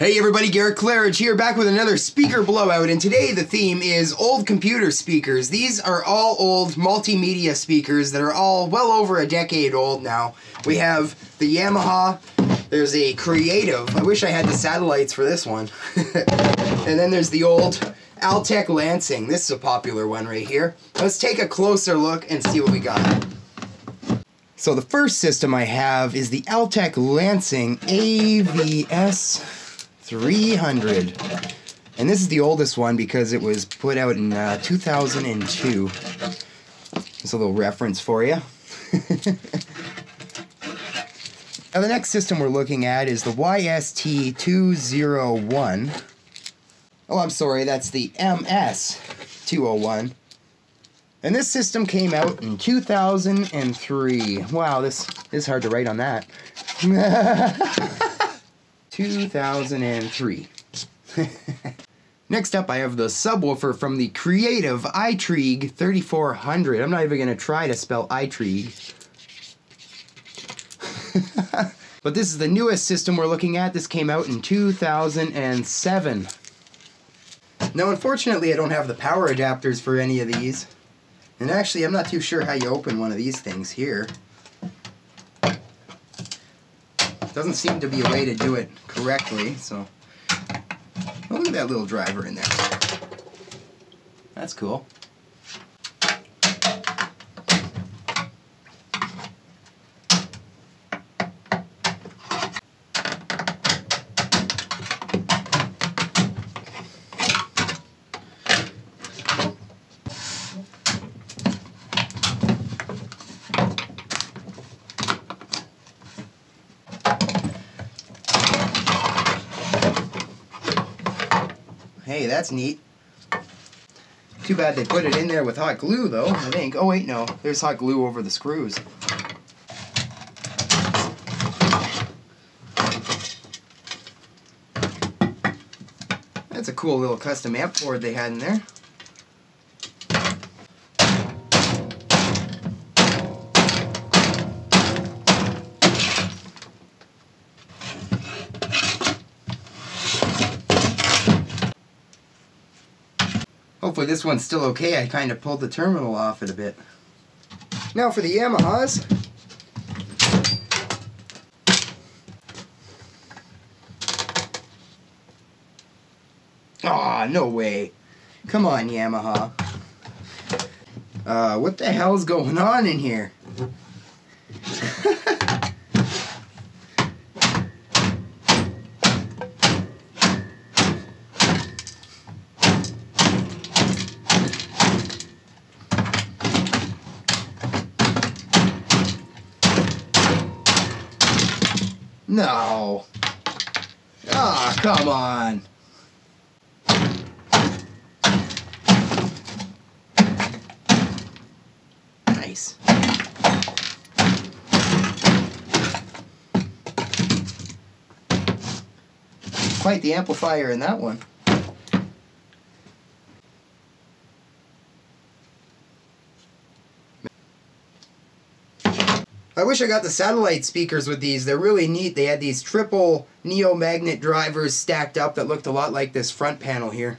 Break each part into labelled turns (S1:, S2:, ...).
S1: Hey everybody, Garret Claridge here, back with another speaker blowout, and today the theme is old computer speakers. These are all old multimedia speakers that are all well over a decade old now. We have the Yamaha, there's a Creative, I wish I had the satellites for this one, and then there's the old Altec Lansing, this is a popular one right here. Let's take a closer look and see what we got. So the first system I have is the Altec Lansing AVS 300. And this is the oldest one because it was put out in uh, 2002. Just a little reference for you. now the next system we're looking at is the YST201. Oh, I'm sorry, that's the MS201. And this system came out in 2003. Wow, this, this is hard to write on that. 2003. Next up, I have the subwoofer from the Creative I-Trigue 3400. I'm not even going to try to spell I-Trigue. but this is the newest system we're looking at. This came out in 2007. Now, unfortunately, I don't have the power adapters for any of these. And actually, I'm not too sure how you open one of these things here. Doesn't seem to be a way to do it correctly, so... Oh, look at that little driver in there. That's cool. Hey, that's neat. Too bad they put it in there with hot glue, though, I think. Oh, wait, no. There's hot glue over the screws. That's a cool little custom amp board they had in there. Hopefully this one's still okay. I kind of pulled the terminal off it a bit. Now for the Yamahas. Aw, oh, no way. Come on, Yamaha. Uh, what the hell's going on in here? No. Ah, oh, come on. Nice. Quite the amplifier in that one. I wish I got the satellite speakers with these. They're really neat. They had these triple neo magnet drivers stacked up that looked a lot like this front panel here.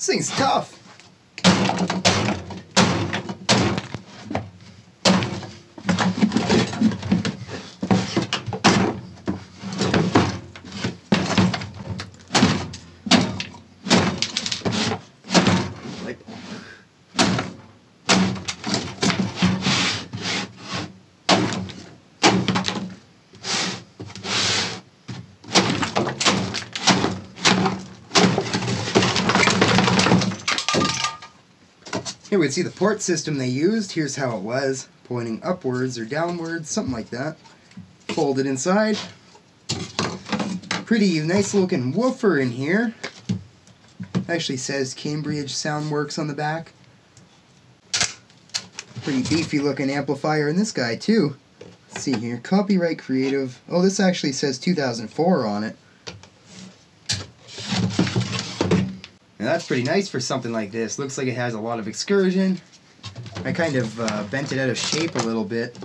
S1: This thing's tough. Here we can see the port system they used. Here's how it was, pointing upwards or downwards, something like that. Fold it inside. pretty nice looking woofer in here. Actually says Cambridge Soundworks on the back. Pretty beefy looking amplifier in this guy too. Let's see here, copyright creative. Oh, this actually says 2004 on it. Now that's pretty nice for something like this. Looks like it has a lot of excursion. I kind of uh, bent it out of shape a little bit.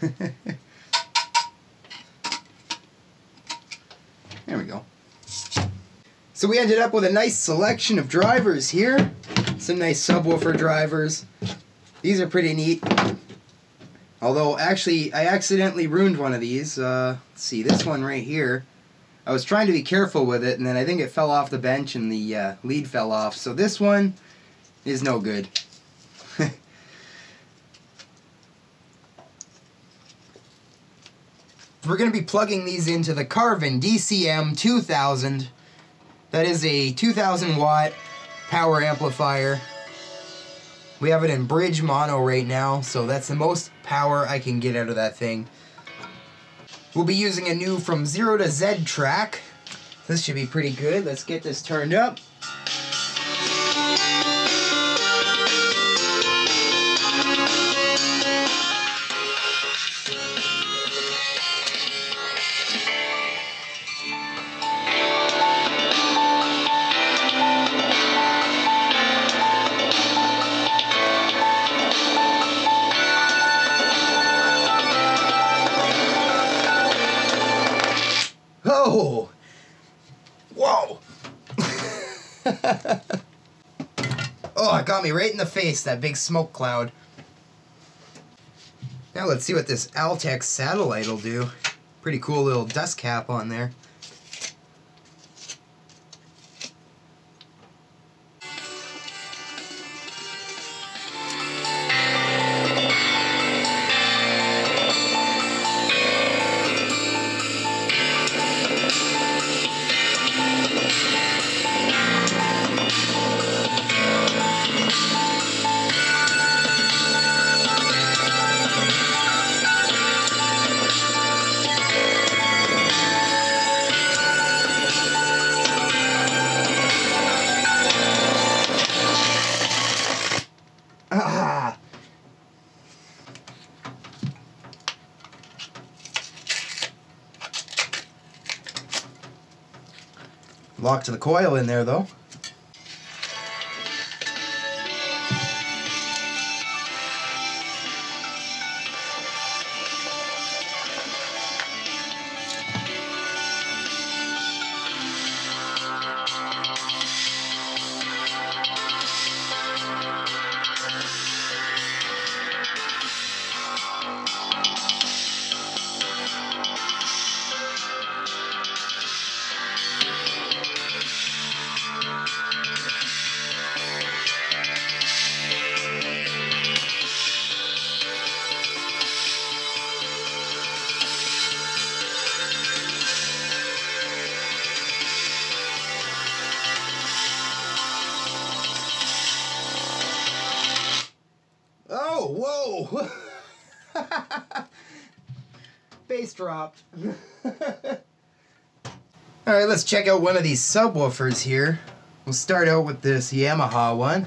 S1: there we go. So we ended up with a nice selection of drivers here. Some nice subwoofer drivers. These are pretty neat. Although, actually, I accidentally ruined one of these. Uh, let's see, this one right here. I was trying to be careful with it, and then I think it fell off the bench and the uh, lead fell off. So this one is no good. We're going to be plugging these into the Carvin DCM 2000. That is a 2000 watt power amplifier. We have it in bridge mono right now, so that's the most power I can get out of that thing. We'll be using a new From Zero to Zed track. This should be pretty good. Let's get this turned up. Whoa! oh, it got me right in the face, that big smoke cloud. Now let's see what this Altec satellite will do. Pretty cool little dust cap on there. To the coil in there though. Bass drop. Alright, let's check out one of these subwoofers here. We'll start out with this Yamaha one.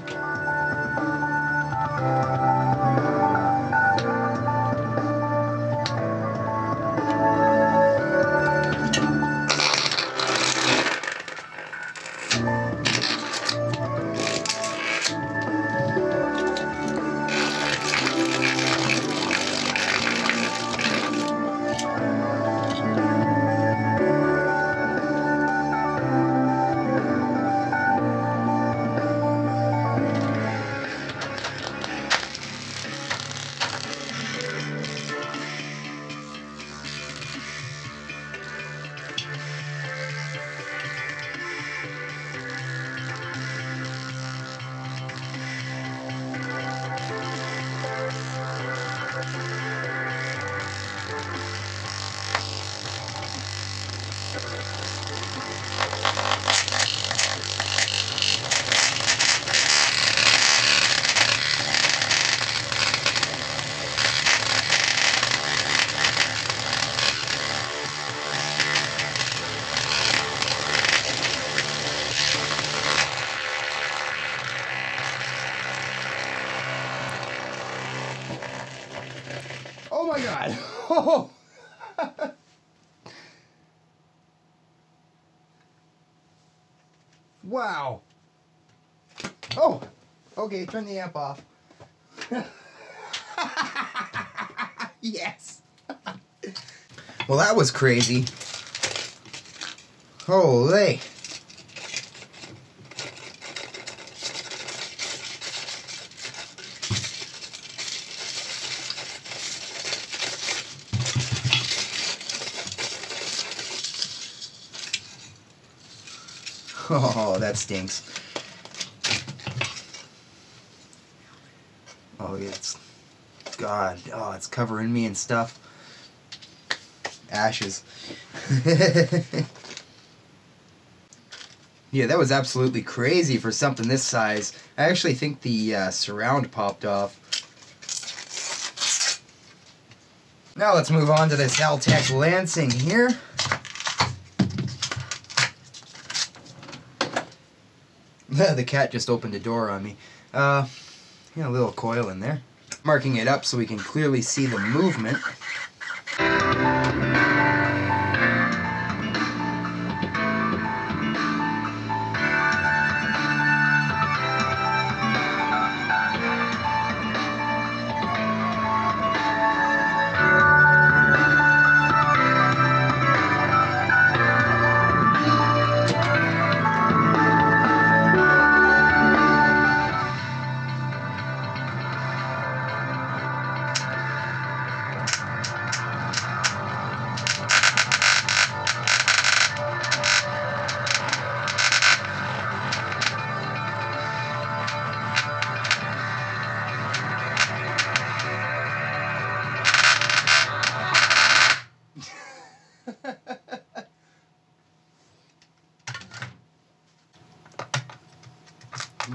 S1: Oh. wow. Oh, okay, turn the amp off. yes. well, that was crazy. Holy. Oh, that stinks. Oh, it's God. Oh, it's covering me and stuff. Ashes. yeah, that was absolutely crazy for something this size. I actually think the uh, surround popped off. Now let's move on to this Altec Lansing here. the cat just opened the door on me. Uh, yeah, a little coil in there. Marking it up so we can clearly see the movement.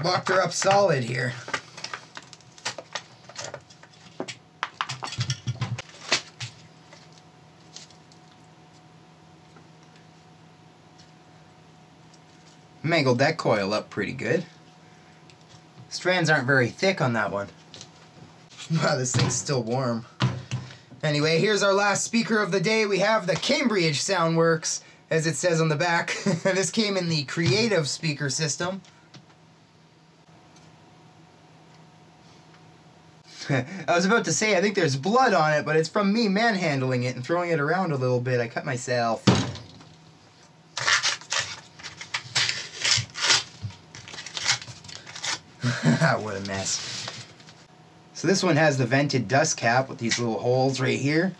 S1: Locked her up solid here. Mangled that coil up pretty good. Strands aren't very thick on that one. Wow, this thing's still warm. Anyway, here's our last speaker of the day. We have the Cambridge Soundworks, as it says on the back. this came in the Creative speaker system. I was about to say, I think there's blood on it, but it's from me manhandling it and throwing it around a little bit. I cut myself. what a mess. So this one has the vented dust cap with these little holes right here.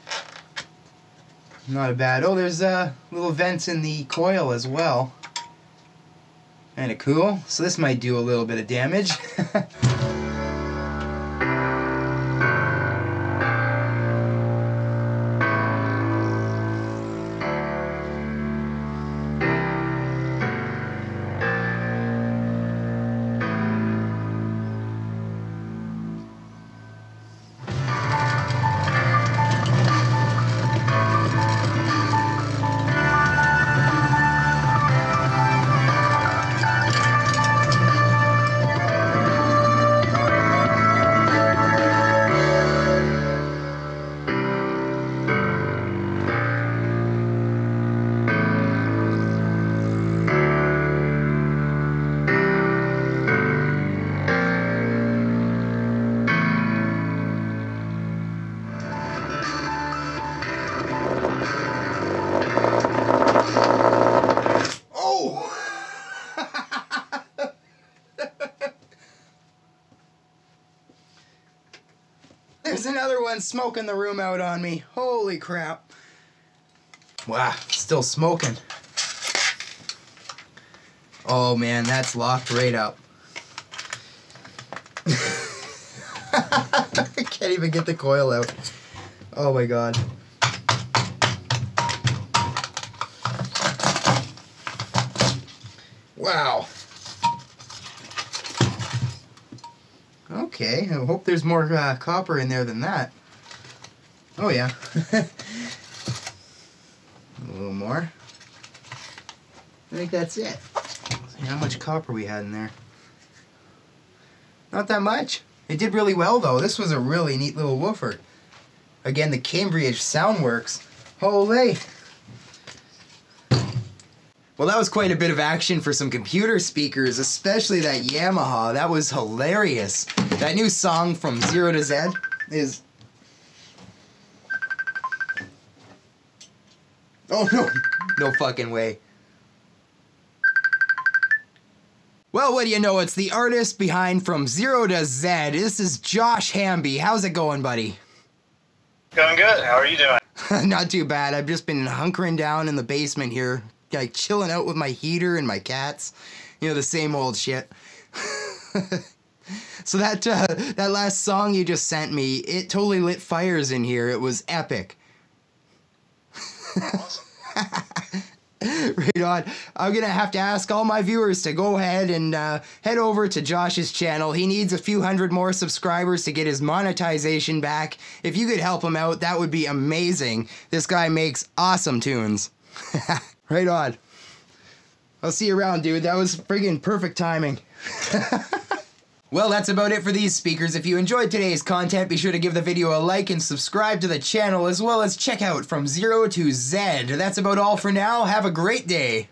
S1: Not a bad. Oh, there's uh, little vents in the coil as well. Kind of cool. So this might do a little bit of damage. smoking the room out on me. Holy crap. Wow, still smoking. Oh man, that's locked right up. I can't even get the coil out. Oh my god. Wow. Okay, I hope there's more uh, copper in there than that. Oh yeah. A little more. I think that's it. See how much copper we had in there. Not that much. It did really well though. This was a really neat little woofer. Again, the Cambridge Soundworks. Holy! Well, that was quite a bit of action for some computer speakers, especially that Yamaha. That was hilarious. That new song from Zero to Zed is. Oh no! No fucking way. Well, what do you know? It's the artist behind From Zero to Zed. This is Josh Hamby. How's it going, buddy?
S2: Going good. How are you doing?
S1: Not too bad. I've just been hunkering down in the basement here, like chilling out with my heater and my cats. You know, the same old shit. so that uh, that last song you just sent me, it totally lit fires in here. It was epic. right on. I'm gonna have to ask all my viewers to go ahead and uh, head over to Josh's channel. He needs a few hundred more subscribers to get his monetization back. If you could help him out, that would be amazing. This guy makes awesome tunes. right on. I'll see you around, dude. That was friggin' perfect timing. Well, that's about it for these speakers. If you enjoyed today's content, be sure to give the video a like and subscribe to the channel, as well as check out From Zero to Zed. That's about all for now. Have a great day.